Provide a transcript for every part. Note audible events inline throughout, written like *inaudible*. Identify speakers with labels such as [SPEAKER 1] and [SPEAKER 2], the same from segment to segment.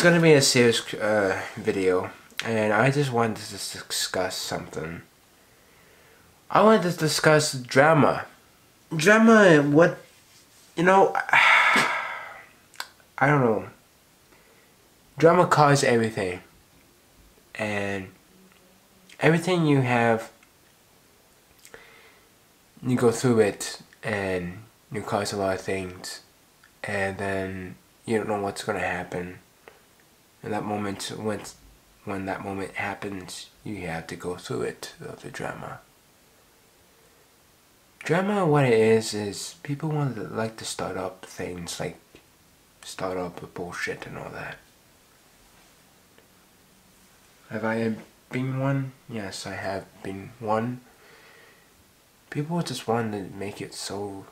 [SPEAKER 1] It's gonna be a serious uh, video, and I just wanted to discuss something. I wanted to discuss drama. Drama, what, you know, *sighs* I don't know. Drama causes everything. And everything you have, you go through it and you cause a lot of things. And then you don't know what's going to happen. And that moment, when, when that moment happens, you have to go through it, the drama. Drama, what it is, is people want to like to start up things like start up bullshit and all that. Have I been one? Yes, I have been one. People just want to make it so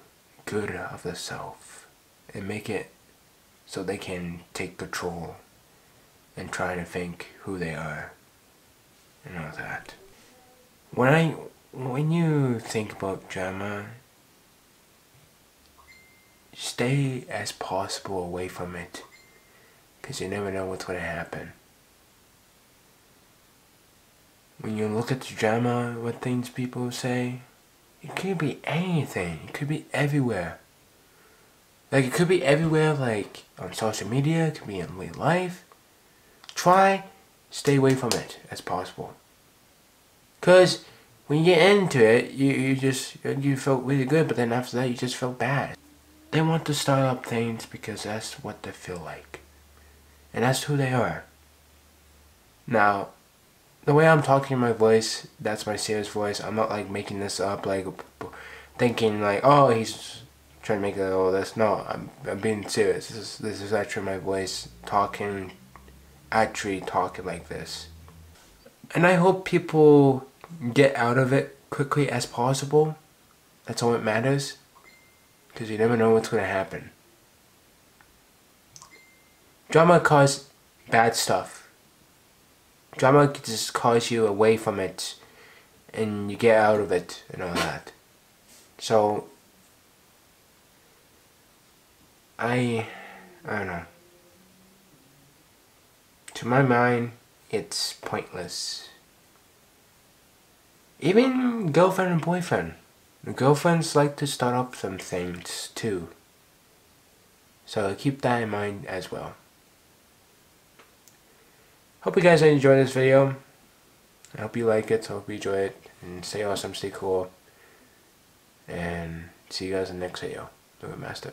[SPEAKER 1] good of themselves and make it so they can take control and try to think who they are and all that. When I when you think about drama, stay as possible away from it because you never know what's going to happen. When you look at the drama, what things people say, it could be anything. It could be everywhere. Like, it could be everywhere, like, on social media, it could be in real life. Try, stay away from it as possible. Because when you get into it, you, you just, you felt really good, but then after that, you just felt bad. They want to start up things because that's what they feel like. And that's who they are. Now, the way I'm talking in my voice, that's my serious voice. I'm not like making this up, like thinking like, oh, he's trying to make it all this. No, I'm, I'm being serious. This is, this is actually my voice talking, actually talking like this. And I hope people get out of it quickly as possible. That's all that matters. Because you never know what's going to happen. Drama causes bad stuff. Drama just calls you away from it. And you get out of it and all that. So, I, I don't know. To my mind, it's pointless. Even girlfriend and boyfriend. Girlfriends like to start up some things too. So keep that in mind as well. Hope you guys enjoyed this video. I hope you like it. I hope you enjoy it. And stay awesome, stay cool. And see you guys in the next video. Do Master.